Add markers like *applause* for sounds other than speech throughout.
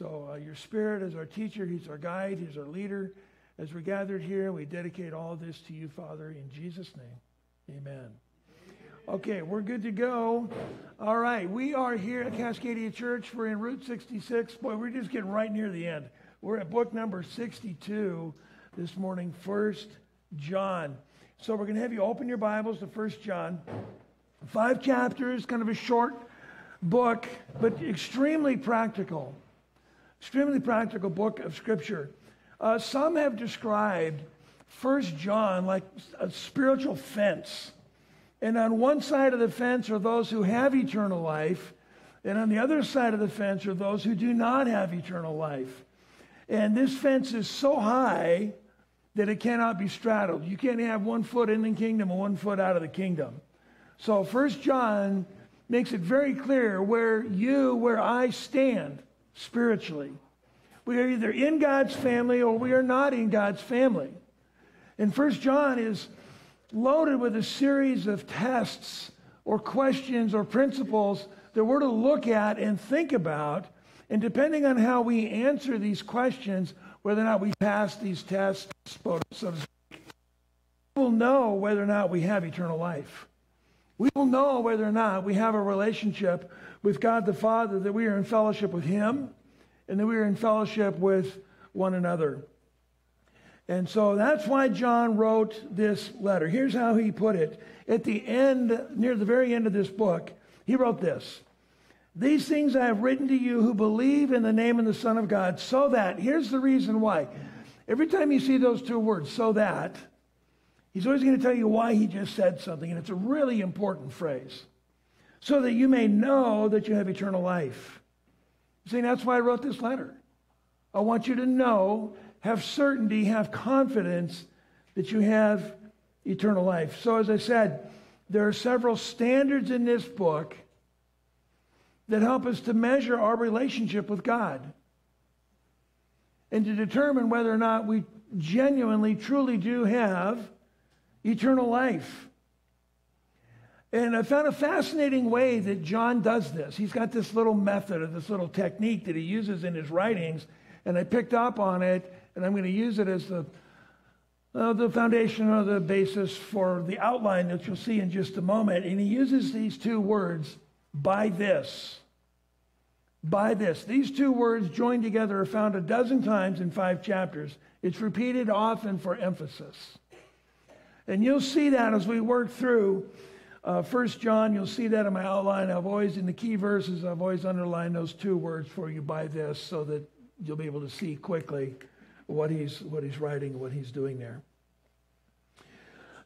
So, uh, your Spirit is our teacher, He's our guide, He's our leader. As we're gathered here, we dedicate all this to you, Father, in Jesus' name. Amen. Okay, we're good to go. All right, we are here at Cascadia Church. We're in Route 66. Boy, we're just getting right near the end. We're at book number 62 this morning, First John. So we're going to have you open your Bibles to First John. Five chapters, kind of a short book, but extremely practical. Extremely practical book of Scripture. Uh, some have described First John like a spiritual fence. And on one side of the fence are those who have eternal life, and on the other side of the fence are those who do not have eternal life. And this fence is so high that it cannot be straddled. You can't have one foot in the kingdom and one foot out of the kingdom. So First John makes it very clear where you, where I stand spiritually. We are either in God's family or we are not in God's family. And First John is loaded with a series of tests or questions or principles that we're to look at and think about. And depending on how we answer these questions, whether or not we pass these tests, so to speak, we'll know whether or not we have eternal life. We will know whether or not we have a relationship with God the Father, that we are in fellowship with Him, and that we are in fellowship with one another. And so that's why John wrote this letter. Here's how he put it. At the end, near the very end of this book, he wrote this These things I have written to you who believe in the name of the Son of God, so that, here's the reason why. Every time you see those two words, so that, he's always going to tell you why he just said something, and it's a really important phrase. So that you may know that you have eternal life. See, that's why I wrote this letter. I want you to know have certainty, have confidence that you have eternal life. So, as I said, there are several standards in this book that help us to measure our relationship with God and to determine whether or not we genuinely, truly do have eternal life. And I found a fascinating way that John does this. He's got this little method or this little technique that he uses in his writings, and I picked up on it and I'm going to use it as the, uh, the foundation or the basis for the outline that you'll see in just a moment. And he uses these two words, by this. By this. These two words joined together are found a dozen times in five chapters. It's repeated often for emphasis. And you'll see that as we work through uh, First John, you'll see that in my outline. I've always, in the key verses, I've always underlined those two words for you by this so that you'll be able to see quickly what he's, what he's writing, what he's doing there.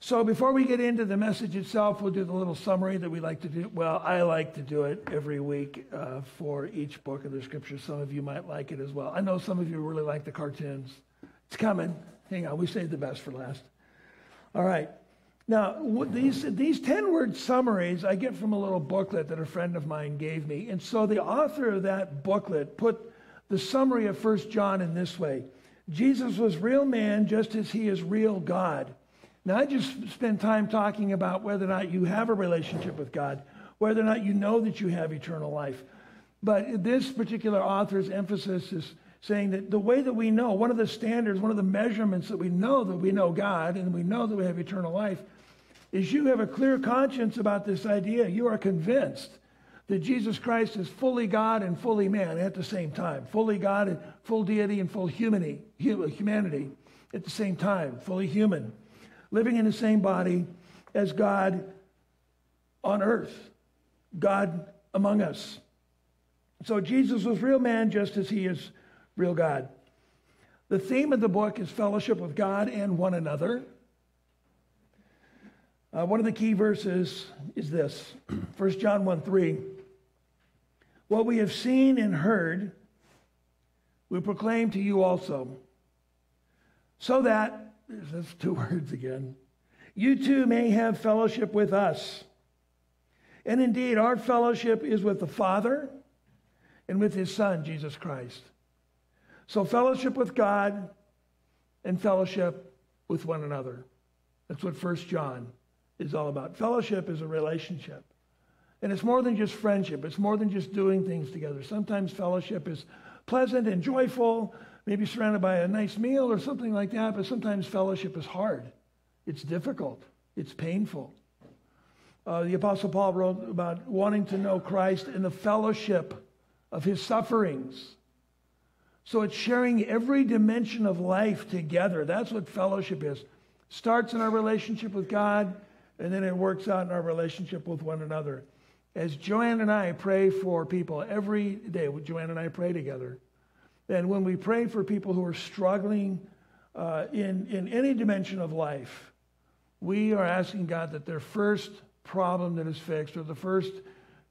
So before we get into the message itself, we'll do the little summary that we like to do. Well, I like to do it every week uh, for each book of the scripture. Some of you might like it as well. I know some of you really like the cartoons. It's coming. Hang on, we saved the best for last. All right. Now, these, these 10 word summaries I get from a little booklet that a friend of mine gave me. And so the author of that booklet put the summary of First John in this way Jesus was real man just as he is real God. Now, I just spend time talking about whether or not you have a relationship with God, whether or not you know that you have eternal life. But this particular author's emphasis is saying that the way that we know, one of the standards, one of the measurements that we know that we know God and we know that we have eternal life, is you have a clear conscience about this idea. You are convinced that Jesus Christ is fully God and fully man at the same time. Fully God and full deity and full humanity, humanity at the same time. Fully human. Living in the same body as God on earth. God among us. So Jesus was real man just as he is real God. The theme of the book is fellowship with God and one another. Uh, one of the key verses is this *clears throat* 1 John 1 3. What we have seen and heard, we proclaim to you also, so that, there's two *laughs* words again, you too may have fellowship with us. And indeed, our fellowship is with the Father and with his Son, Jesus Christ. So, fellowship with God and fellowship with one another. That's what First John is all about. Fellowship is a relationship. And it's more than just friendship, it's more than just doing things together. Sometimes fellowship is pleasant and joyful, maybe surrounded by a nice meal or something like that, but sometimes fellowship is hard. It's difficult. It's painful. Uh, the Apostle Paul wrote about wanting to know Christ in the fellowship of his sufferings. So it's sharing every dimension of life together. That's what fellowship is. Starts in our relationship with God, and then it works out in our relationship with one another. As Joanne and I pray for people every day, Joanne and I pray together. And when we pray for people who are struggling uh, in, in any dimension of life, we are asking God that their first problem that is fixed or the first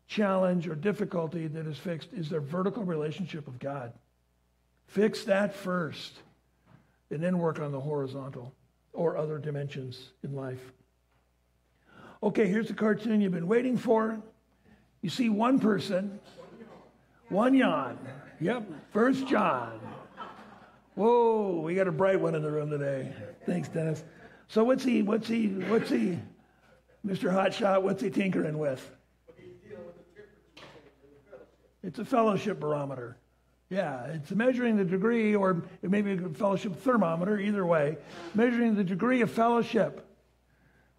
challenge or difficulty that is fixed is their vertical relationship with God. Fix that first, and then work on the horizontal or other dimensions in life. Okay, here's the cartoon you've been waiting for. You see one person, one yawn. Yep, First John. Whoa, we got a bright one in the room today. Thanks, Dennis. So what's he? What's he? What's he? Mr. Hotshot, what's he tinkering with? It's a fellowship barometer. Yeah, it's measuring the degree, or it may be a fellowship thermometer, either way, measuring the degree of fellowship,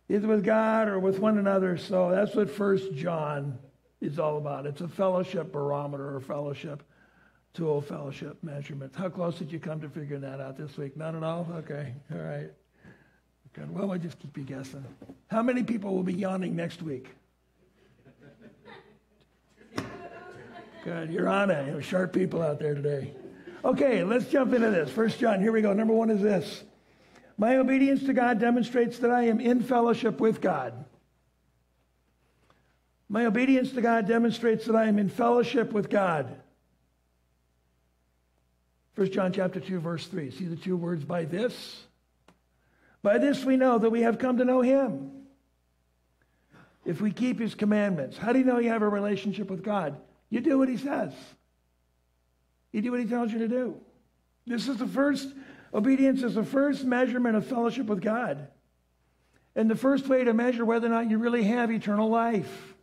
either with God or with one another. So that's what First John is all about. It's a fellowship barometer or fellowship tool, fellowship measurement. How close did you come to figuring that out this week? None at all? Okay, all right. Good. Well, I just keep you guessing. How many people will be yawning next week? Good. You're on it. You sharp people out there today. Okay, let's jump into this. First John, here we go. Number one is this. My obedience to God demonstrates that I am in fellowship with God. My obedience to God demonstrates that I am in fellowship with God. 1 John chapter 2, verse 3. See the two words by this? By this we know that we have come to know him. If we keep his commandments. How do you know you have a relationship with God? You do what he says. You do what he tells you to do. This is the first, obedience is the first measurement of fellowship with God. And the first way to measure whether or not you really have eternal life.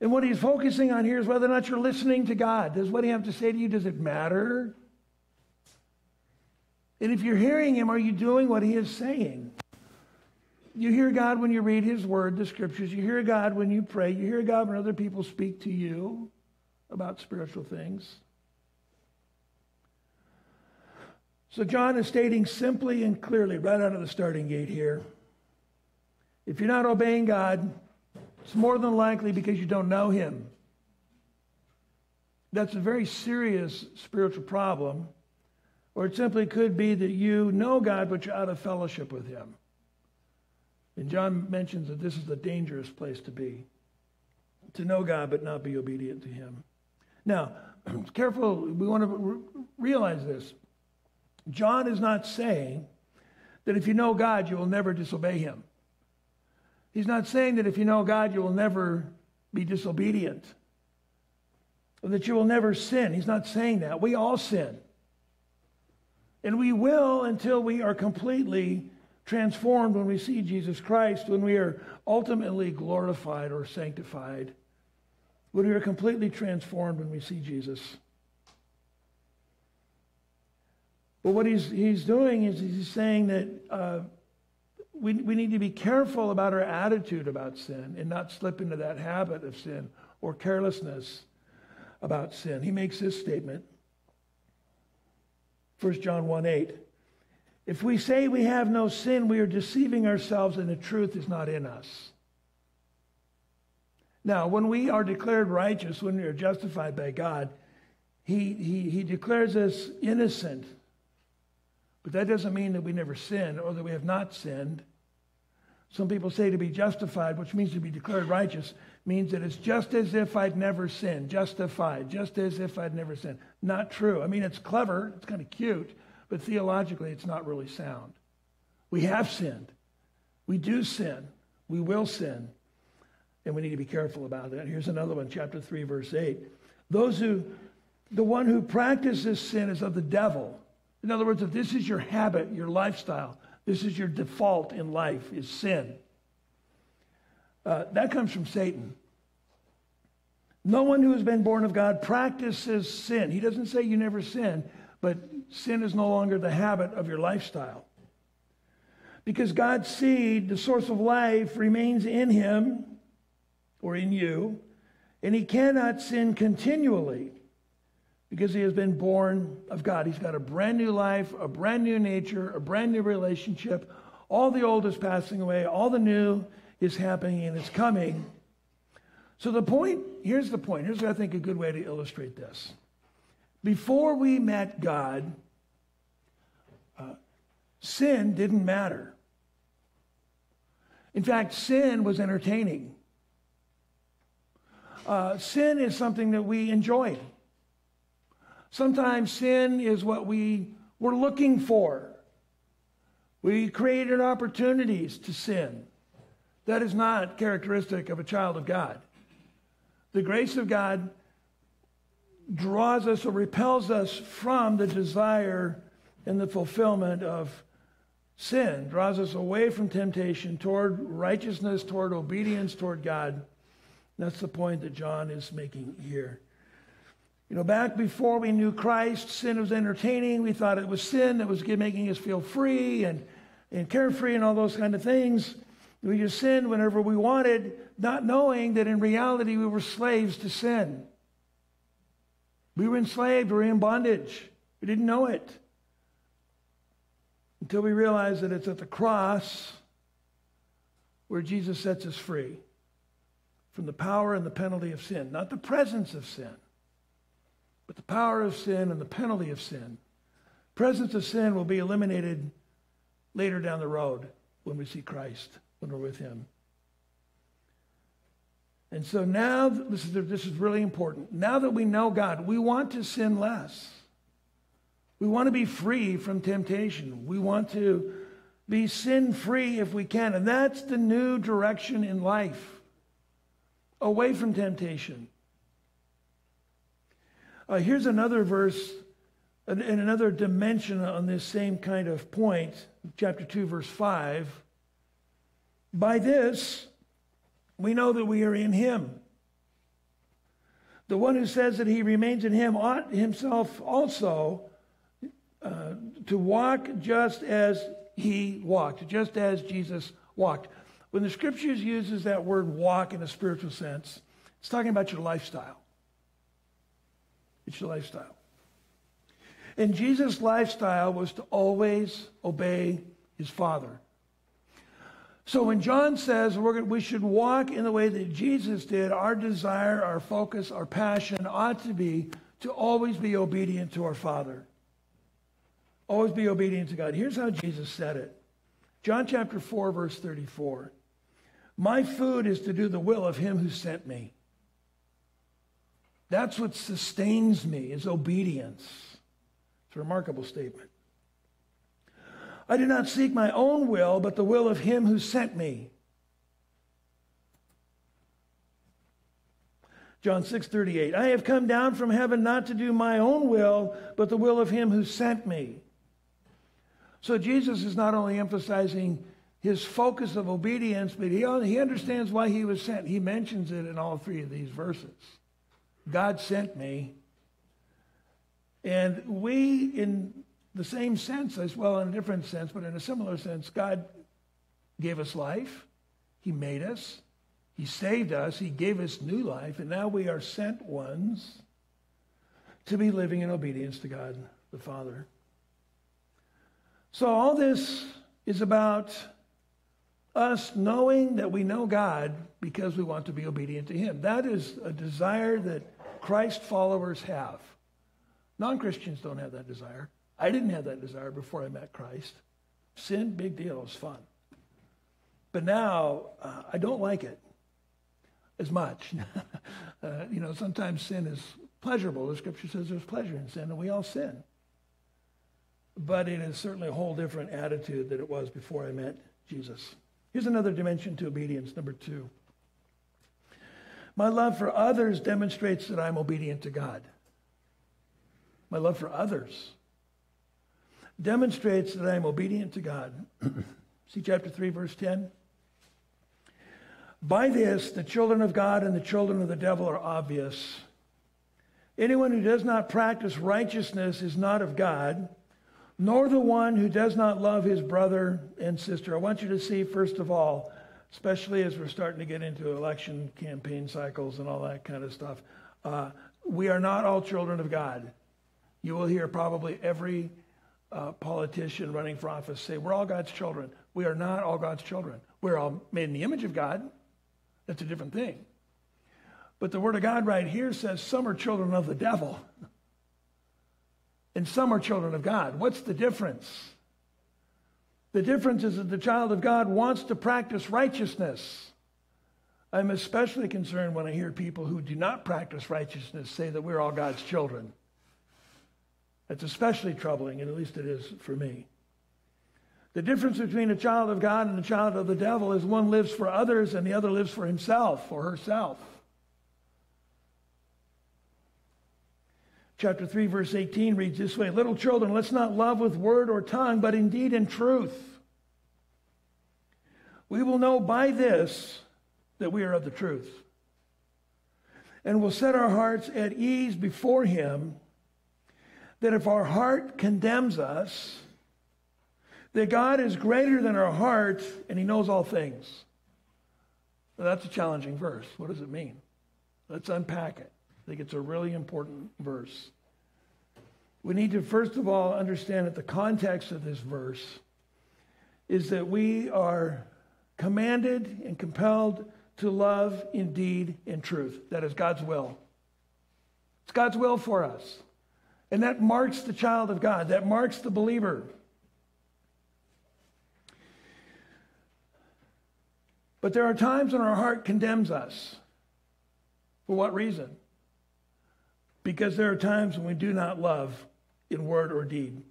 And what he's focusing on here is whether or not you're listening to God. Does what he have to say to you, does it matter? And if you're hearing him, are you doing what he is saying? You hear God when you read his word, the scriptures. You hear God when you pray. You hear God when other people speak to you about spiritual things. So John is stating simply and clearly, right out of the starting gate here if you're not obeying God, it's more than likely because you don't know him. That's a very serious spiritual problem. Or it simply could be that you know God, but you're out of fellowship with Him. And John mentions that this is a dangerous place to be to know God, but not be obedient to Him. Now, *clears throat* careful, we want to re- realize this. John is not saying that if you know God, you will never disobey Him. He's not saying that if you know God, you will never be disobedient, or that you will never sin. He's not saying that. We all sin. And we will until we are completely transformed when we see Jesus Christ, when we are ultimately glorified or sanctified, when we are completely transformed when we see Jesus. But what he's, he's doing is he's saying that uh, we, we need to be careful about our attitude about sin and not slip into that habit of sin or carelessness about sin. He makes this statement 1 John 1 8. If we say we have no sin, we are deceiving ourselves and the truth is not in us. Now, when we are declared righteous, when we are justified by God, he, he, he declares us innocent. But that doesn't mean that we never sin or that we have not sinned. Some people say to be justified, which means to be declared righteous, means that it's just as if I'd never sinned. Justified, just as if I'd never sinned. Not true. I mean, it's clever, it's kind of cute, but theologically, it's not really sound. We have sinned. We do sin. We will sin. And we need to be careful about that. Here's another one, chapter 3, verse 8. Those who, the one who practices sin is of the devil. In other words, if this is your habit, your lifestyle, this is your default in life, is sin. Uh, that comes from Satan. No one who has been born of God practices sin. He doesn't say you never sin, but sin is no longer the habit of your lifestyle. Because God's seed, the source of life, remains in him or in you, and he cannot sin continually because he has been born of God. He's got a brand new life, a brand new nature, a brand new relationship. All the old is passing away, all the new is happening and it's coming. So the point, here's the point. Here's, I think, a good way to illustrate this. Before we met God, uh, sin didn't matter. In fact, sin was entertaining. Uh, sin is something that we enjoyed. Sometimes sin is what we were looking for. We created opportunities to sin. That is not characteristic of a child of God. The grace of God draws us or repels us from the desire and the fulfillment of sin, draws us away from temptation toward righteousness, toward obedience toward God. That's the point that John is making here. You know, back before we knew Christ, sin was entertaining. We thought it was sin that was making us feel free and, and carefree and all those kind of things. We just sinned whenever we wanted, not knowing that in reality we were slaves to sin. We were enslaved, we were in bondage. We didn't know it until we realized that it's at the cross where Jesus sets us free from the power and the penalty of sin. Not the presence of sin, but the power of sin and the penalty of sin. Presence of sin will be eliminated later down the road when we see Christ when we're with Him. And so now, this is, this is really important. Now that we know God, we want to sin less. We want to be free from temptation. We want to be sin free if we can. And that's the new direction in life away from temptation. Uh, here's another verse in another dimension on this same kind of point, chapter 2, verse 5. By this, we know that we are in him. The one who says that he remains in him ought himself also uh, to walk just as he walked, just as Jesus walked. When the scriptures uses that word walk in a spiritual sense, it's talking about your lifestyle. It's your lifestyle. And Jesus' lifestyle was to always obey his Father. So when John says we're, we should walk in the way that Jesus did, our desire, our focus, our passion ought to be to always be obedient to our Father. Always be obedient to God. Here's how Jesus said it John chapter 4, verse 34. My food is to do the will of him who sent me. That's what sustains me, is obedience. It's a remarkable statement. I do not seek my own will, but the will of him who sent me. John 6 38. I have come down from heaven not to do my own will, but the will of him who sent me. So Jesus is not only emphasizing his focus of obedience, but he, he understands why he was sent. He mentions it in all three of these verses. God sent me. And we, in the same sense as well, in a different sense, but in a similar sense, God gave us life. He made us. He saved us. He gave us new life. And now we are sent ones to be living in obedience to God the Father. So all this is about us knowing that we know God because we want to be obedient to Him. That is a desire that Christ followers have. Non Christians don't have that desire. I didn't have that desire before I met Christ. Sin, big deal, it was fun. But now uh, I don't like it as much. *laughs* uh, you know, sometimes sin is pleasurable. The scripture says there's pleasure in sin, and we all sin. But it is certainly a whole different attitude than it was before I met Jesus. Here's another dimension to obedience, number two. My love for others demonstrates that I'm obedient to God. My love for others demonstrates that I am obedient to God. *clears throat* See chapter 3, verse 10? By this, the children of God and the children of the devil are obvious. Anyone who does not practice righteousness is not of God, nor the one who does not love his brother and sister. I want you to see, first of all, especially as we're starting to get into election campaign cycles and all that kind of stuff, uh, we are not all children of God. You will hear probably every uh, politician running for office say, We're all God's children. We are not all God's children. We're all made in the image of God. That's a different thing. But the Word of God right here says some are children of the devil and some are children of God. What's the difference? The difference is that the child of God wants to practice righteousness. I'm especially concerned when I hear people who do not practice righteousness say that we're all God's children. That's especially troubling, and at least it is for me. The difference between a child of God and a child of the devil is one lives for others and the other lives for himself or herself. Chapter 3, verse 18 reads this way Little children, let's not love with word or tongue, but indeed in truth. We will know by this that we are of the truth. And will set our hearts at ease before Him, that if our heart condemns us, that God is greater than our heart and He knows all things. Well, that's a challenging verse. What does it mean? Let's unpack it. I think it's a really important verse. We need to, first of all, understand that the context of this verse is that we are commanded and compelled to love in deed and truth. That is God's will. It's God's will for us. And that marks the child of God, that marks the believer. But there are times when our heart condemns us. For what reason? Because there are times when we do not love in word or deed.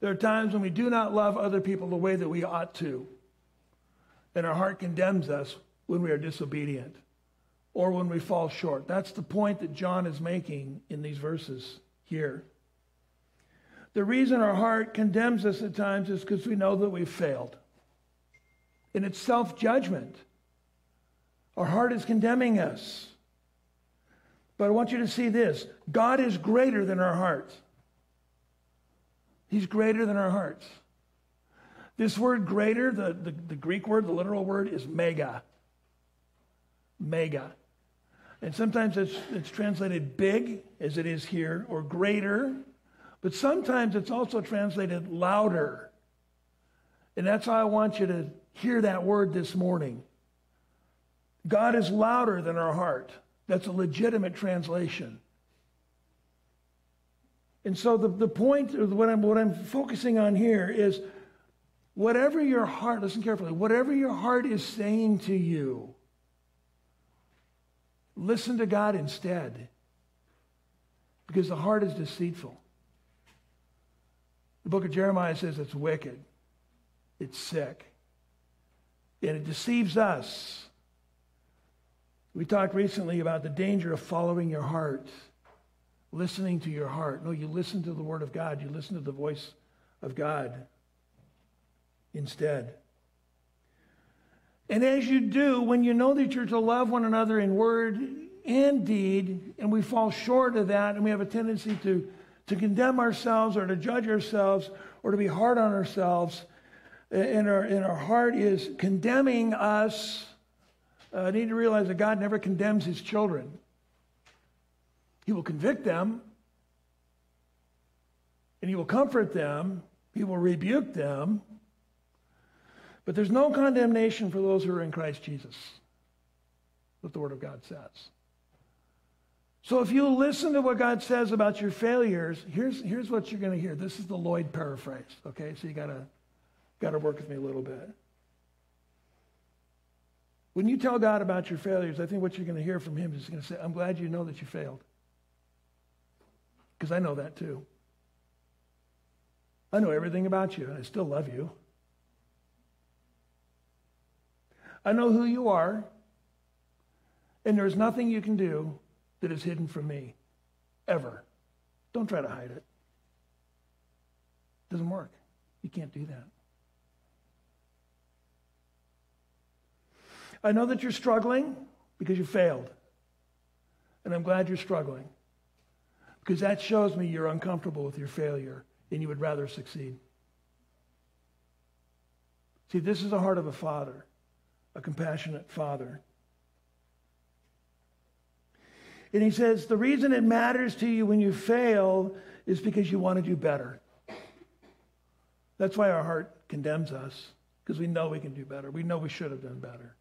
There are times when we do not love other people the way that we ought to. And our heart condemns us when we are disobedient or when we fall short. That's the point that John is making in these verses here. The reason our heart condemns us at times is because we know that we've failed. And it's self judgment. Our heart is condemning us. But I want you to see this God is greater than our hearts. He's greater than our hearts. This word greater, the, the, the, Greek word, the literal word, is mega. Mega. And sometimes it's, it's translated big, as it is here, or greater, but sometimes it's also translated louder. And that's how I want you to hear that word this morning. God is louder than our heart. That's a legitimate translation. And so the, the point of what I'm, what I'm focusing on here is whatever your heart, listen carefully, whatever your heart is saying to you, listen to God instead. Because the heart is deceitful. The book of Jeremiah says it's wicked, it's sick, and it deceives us. We talked recently about the danger of following your heart, listening to your heart. No, you listen to the Word of God, you listen to the voice of God instead. And as you do, when you know that you're to love one another in word and deed, and we fall short of that, and we have a tendency to, to condemn ourselves or to judge ourselves or to be hard on ourselves, and our, and our heart is condemning us uh, need to realize that God never condemns his children. He will convict them, and he will comfort them, he will rebuke them. But there's no condemnation for those who are in Christ Jesus, what the Word of God says. So if you listen to what God says about your failures, here's, here's what you're going to hear. This is the Lloyd paraphrase, okay? So you got to got to work with me a little bit. When you tell God about your failures, I think what you're going to hear from Him is going to say, I'm glad you know that you failed. Because I know that too. I know everything about you, and I still love you. I know who you are, and there's nothing you can do that is hidden from me, ever. Don't try to hide it. It doesn't work. You can't do that. I know that you're struggling because you failed. And I'm glad you're struggling because that shows me you're uncomfortable with your failure and you would rather succeed. See, this is the heart of a father, a compassionate father. And he says, the reason it matters to you when you fail is because you want to do better. That's why our heart condemns us, because we know we can do better. We know we should have done better.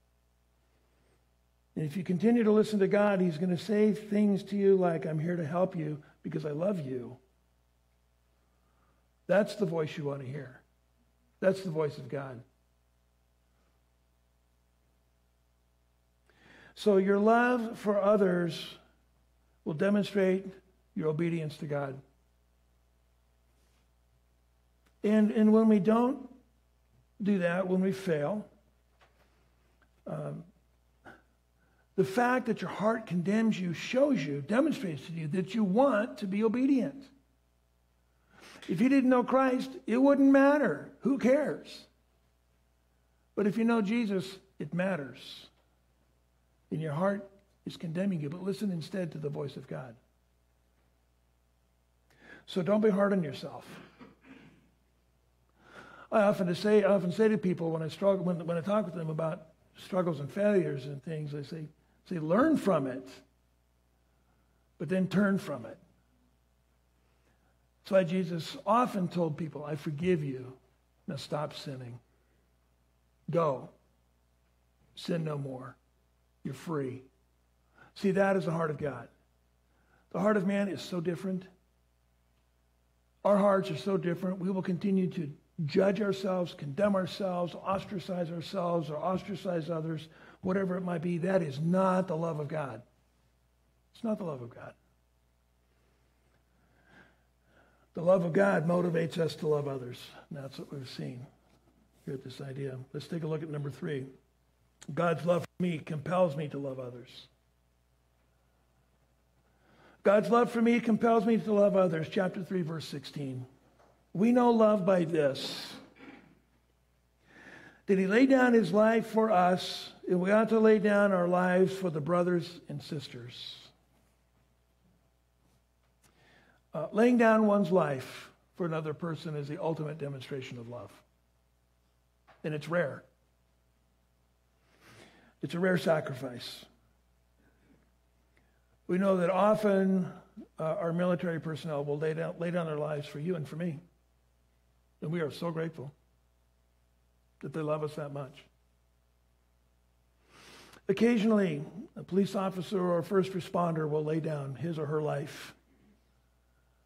And if you continue to listen to God, He's going to say things to you like, I'm here to help you because I love you. That's the voice you want to hear. That's the voice of God. So your love for others will demonstrate your obedience to God. And, and when we don't do that, when we fail, um, the fact that your heart condemns you shows you, demonstrates to you that you want to be obedient. If you didn't know Christ, it wouldn't matter. Who cares? But if you know Jesus, it matters. And your heart is condemning you, but listen instead to the voice of God. So don't be hard on yourself. I often say, I often say to people when I struggle, when, when I talk with them about struggles and failures and things, I say, say, learn from it, but then turn from it. That's why Jesus often told people, I forgive you. Now stop sinning. Go. Sin no more. You're free. See, that is the heart of God. The heart of man is so different. Our hearts are so different. We will continue to judge ourselves, condemn ourselves, ostracize ourselves, or ostracize others, whatever it might be. That is not the love of God. It's not the love of God. The love of God motivates us to love others. And that's what we've seen here at this idea. Let's take a look at number three. God's love for me compels me to love others. God's love for me compels me to love others. Chapter 3, verse 16. We know love by this. Did he lay down his life for us, and we ought to lay down our lives for the brothers and sisters. Uh, laying down one's life for another person is the ultimate demonstration of love. And it's rare. It's a rare sacrifice. We know that often uh, our military personnel will lay down, lay down their lives for you and for me. And we are so grateful that they love us that much. Occasionally, a police officer or a first responder will lay down his or her life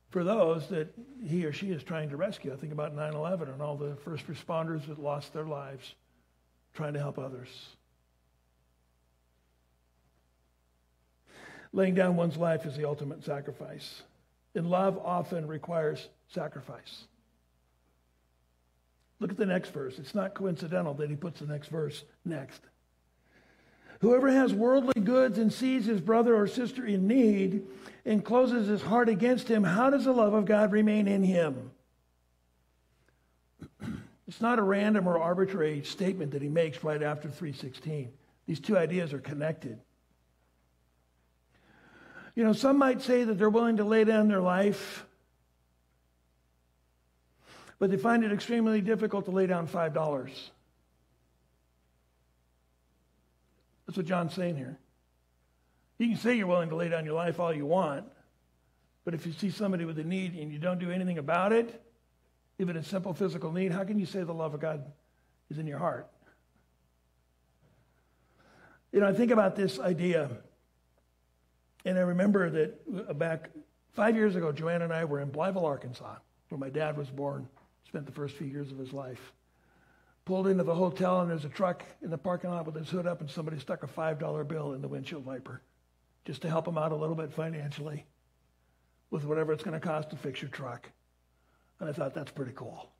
for those that he or she is trying to rescue. I think about 9 11 and all the first responders that lost their lives trying to help others. Laying down one's life is the ultimate sacrifice. And love often requires sacrifice. Look at the next verse. It's not coincidental that he puts the next verse next. Whoever has worldly goods and sees his brother or sister in need and closes his heart against him, how does the love of God remain in him? *clears throat* It's not a random or arbitrary statement that he makes right after 316. These two ideas are connected. You know, some might say that they're willing to lay down their life, but they find it extremely difficult to lay down $5. That's what John's saying here. You can say you're willing to lay down your life all you want, but if you see somebody with a need and you don't do anything about it, even a simple physical need, how can you say the love of God is in your heart? You know, I think about this idea and I remember that uh, back five years ago, Joanne and I were in Blytheville, Arkansas, where my dad was born, spent the first few years of his life. Pulled into the hotel, and there's a truck in the parking lot with his hood up, and somebody stuck a $5 bill in the windshield wiper just to help him out a little bit financially with whatever it's going to cost to fix your truck. And I thought, that's pretty cool.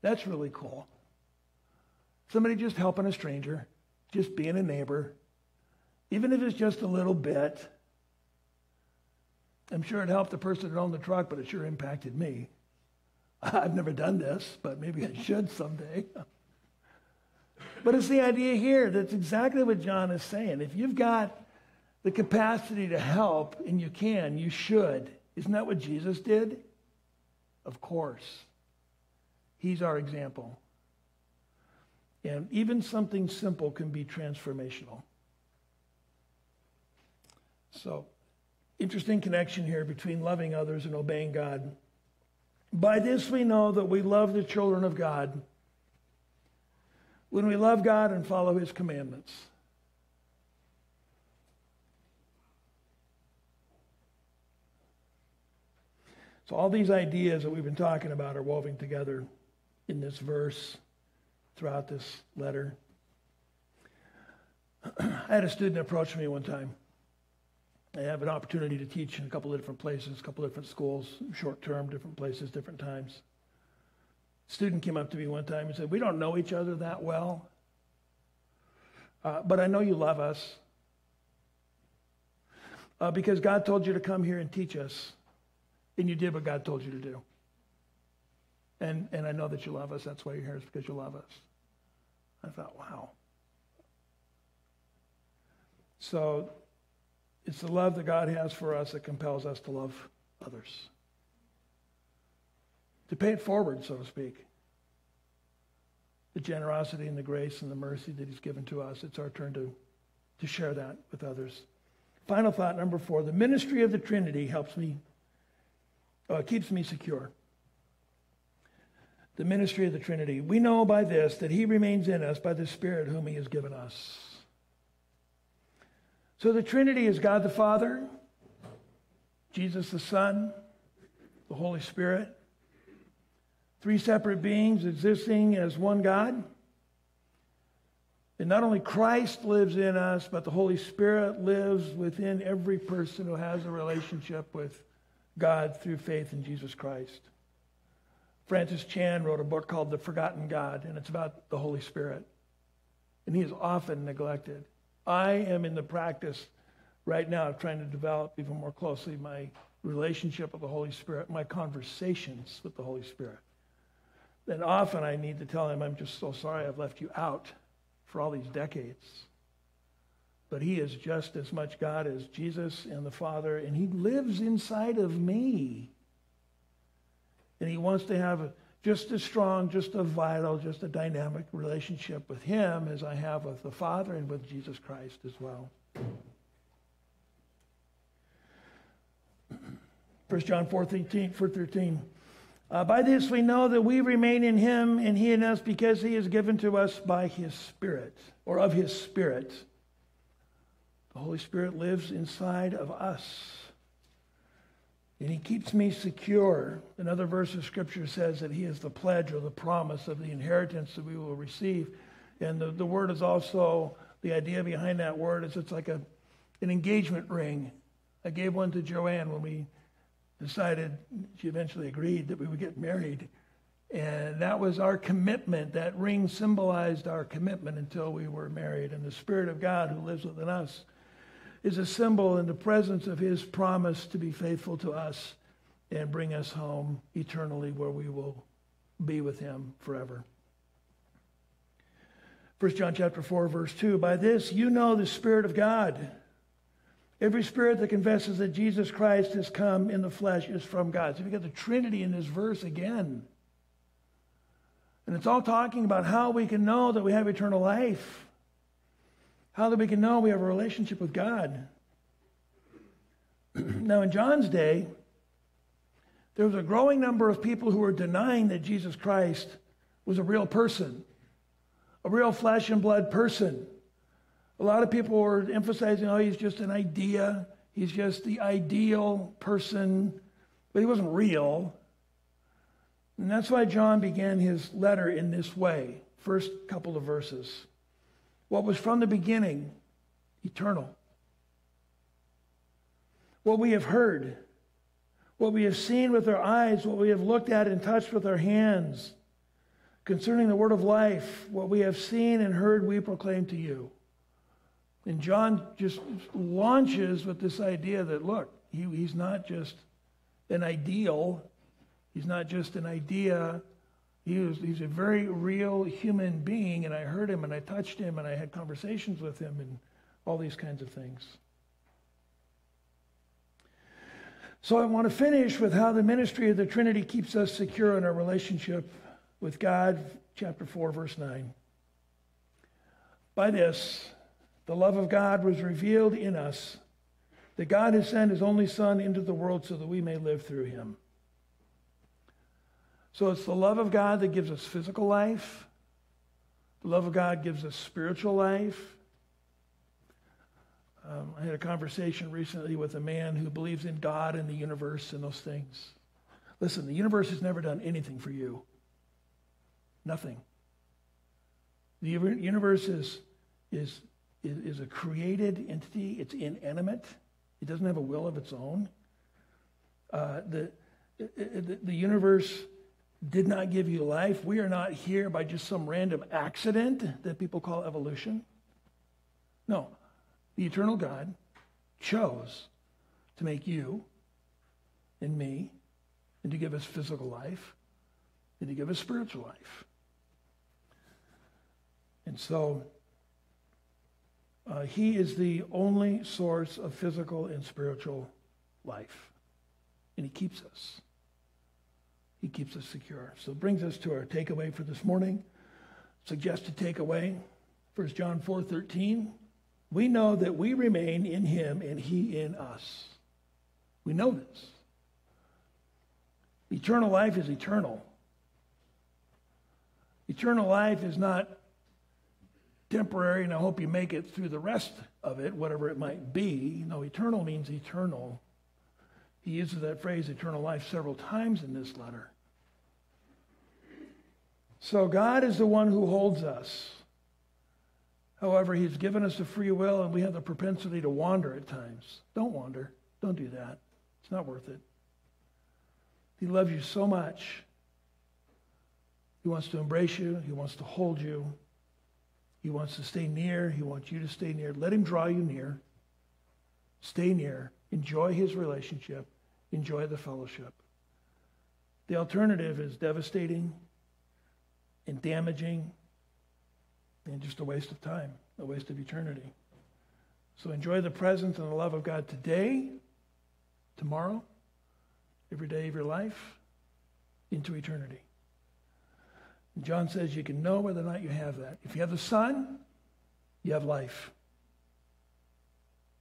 That's really cool. Somebody just helping a stranger, just being a neighbor, even if it's just a little bit. I'm sure it helped the person that owned the truck, but it sure impacted me. *laughs* I've never done this, but maybe I should someday. *laughs* But it's the idea here that's exactly what John is saying. If you've got the capacity to help, and you can, you should. Isn't that what Jesus did? Of course. He's our example. And even something simple can be transformational. So, interesting connection here between loving others and obeying God. By this we know that we love the children of God when we love God and follow his commandments. So, all these ideas that we've been talking about are woven together in this verse throughout this letter. *clears throat* I had a student approach me one time. I have an opportunity to teach in a couple of different places, a couple of different schools, short term, different places, different times. A student came up to me one time and said, We don't know each other that well, uh, but I know you love us uh, because God told you to come here and teach us, and you did what God told you to do. And, and I know that you love us. That's why you're here, is because you love us. I thought, wow. So it's the love that God has for us that compels us to love others. To pay it forward, so to speak. The generosity and the grace and the mercy that He's given to us, it's our turn to, to share that with others. Final thought number four the ministry of the Trinity helps me, uh, keeps me secure. The ministry of the Trinity. We know by this that He remains in us by the Spirit whom He has given us. So the Trinity is God the Father, Jesus the Son, the Holy Spirit. Three separate beings existing as one God. And not only Christ lives in us, but the Holy Spirit lives within every person who has a relationship with God through faith in Jesus Christ. Francis Chan wrote a book called The Forgotten God, and it's about the Holy Spirit. And he is often neglected. I am in the practice right now of trying to develop even more closely my relationship with the Holy Spirit, my conversations with the Holy Spirit. Then often I need to tell him, I'm just so sorry I've left you out for all these decades. But he is just as much God as Jesus and the Father, and he lives inside of me. And he wants to have just as strong, just a vital, just a dynamic relationship with Him as I have with the Father and with Jesus Christ as well. 1 John 4 13. 4, 13. Uh, by this we know that we remain in him and he in us because he is given to us by his Spirit, or of his Spirit. The Holy Spirit lives inside of us. And he keeps me secure. Another verse of Scripture says that he is the pledge or the promise of the inheritance that we will receive. And the, the word is also, the idea behind that word is it's like a, an engagement ring. I gave one to Joanne when we decided, she eventually agreed that we would get married. And that was our commitment. That ring symbolized our commitment until we were married. And the Spirit of God who lives within us is a symbol in the presence of his promise to be faithful to us and bring us home eternally where we will be with him forever. 1 John chapter 4 verse 2 by this you know the spirit of God. Every spirit that confesses that Jesus Christ has come in the flesh is from God. So we got the trinity in this verse again. And it's all talking about how we can know that we have eternal life how that we can know we have a relationship with God. *clears throat* now, in John's day, there was a growing number of people who were denying that Jesus Christ was a real person, a real flesh and blood person. A lot of people were emphasizing, oh, he's just an idea, he's just the ideal person, but he wasn't real. And that's why John began his letter in this way, first couple of verses what was from the beginning, eternal. What we have heard, what we have seen with our eyes, what we have looked at and touched with our hands, concerning the word of life, what we have seen and heard, we proclaim to you. And John just launches with this idea that, look, he, he's not just an ideal, he's not just an idea, He was, he's a very real human being, and I heard him and I touched him and I had conversations with him and all these kinds of things. So I want to finish with how the ministry of the Trinity keeps us secure in our relationship with God, chapter 4, verse 9. By this, the love of God was revealed in us, that God has sent his only Son into the world so that we may live through him. So it's the love of God that gives us physical life. The love of God gives us spiritual life. Um, I had a conversation recently with a man who believes in God and the universe and those things. Listen, the universe has never done anything for you. Nothing. The universe is, is, is, a created entity, it's inanimate, it doesn't have a will of its own. Uh, the, the, the universe did not give you life. We are not here by just some random accident that people call evolution. No, the eternal God chose to make you and me and to give us physical life and to give us spiritual life. And so uh, he is the only source of physical and spiritual life. And he keeps us. He keeps us secure. So it brings us to our takeaway for this morning. Suggested takeaway, 1 John 4 13. We know that we remain in him and he in us. We know this. Eternal life is eternal. Eternal life is not temporary, and I hope you make it through the rest of it, whatever it might be. No, eternal means eternal. He uses that phrase, eternal life, several times in this letter. So God is the one who holds us. However, He's given us a free will, and we have the propensity to wander at times. Don't wander. Don't do that. It's not worth it. He loves you so much. He wants to embrace you. He wants to hold you. He wants to stay near. He wants you to stay near. Let him draw you near. Stay near. Enjoy his relationship. Enjoy the fellowship. The alternative is devastating and damaging and just a waste of time, a waste of eternity. So enjoy the presence and the love of God today, tomorrow, every day of your life, into eternity. John says you can know whether or not you have that. If you have the Son, you have life.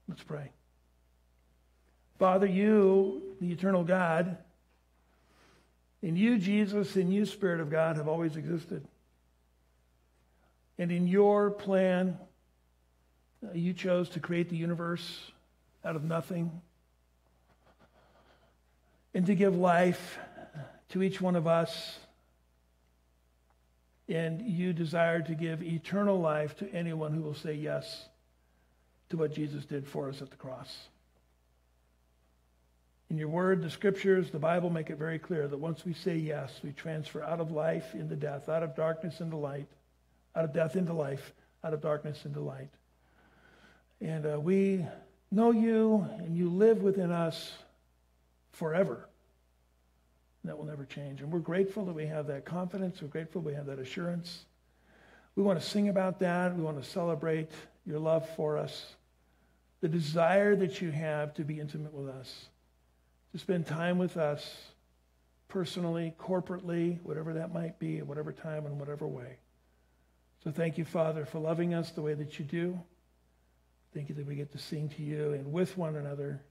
Let's pray. Father, you, the eternal God, and you, Jesus, and you, Spirit of God, have always existed. And in your plan, uh, you chose to create the universe out of nothing and to give life to each one of us and you desire to give eternal life to anyone who will say yes to what Jesus did for us at the cross. In your word, the scriptures, the Bible make it very clear that once we say yes, we transfer out of life into death, out of darkness into light, out of death into life, out of darkness into light. And uh, we know you, and you live within us forever. That will never change. And we're grateful that we have that confidence. We're grateful we have that assurance. We want to sing about that. We want to celebrate your love for us, the desire that you have to be intimate with us, to spend time with us personally, corporately, whatever that might be, at whatever time and whatever way. So thank you, Father, for loving us the way that you do. Thank you that we get to sing to you and with one another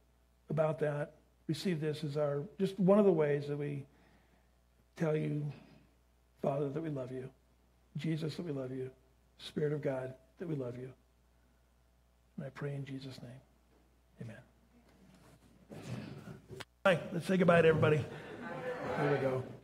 about that receive this as our just one of the ways that we tell you, Father, that we love you, Jesus, that we love you, Spirit of God, that we love you. And I pray in Jesus' name. Amen. Let's say goodbye to everybody. Here we go.